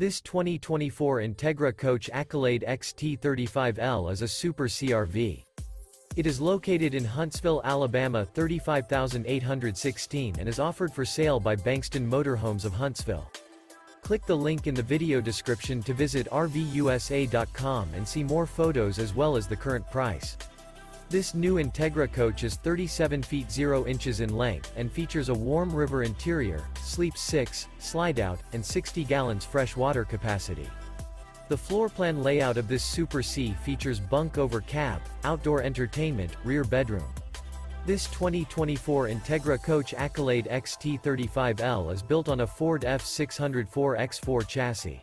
This 2024 Entegra Coach Accolade XT35L is a super CRV. It is located in Huntsville, Alabama 35816 and is offered for sale by Bankston Motorhomes of Huntsville. Click the link in the video description to visit RVUSA.com and see more photos as well as the current price. This new Entegra coach is 37 feet 0 inches in length and features a warm river interior, sleeps 6, slide out, and 60 gallons fresh water capacity. The floor plan layout of this Super C features bunk over cab, outdoor entertainment, rear bedroom. This 2024 Entegra Coach Accolade XT35L is built on a Ford F604X4 chassis.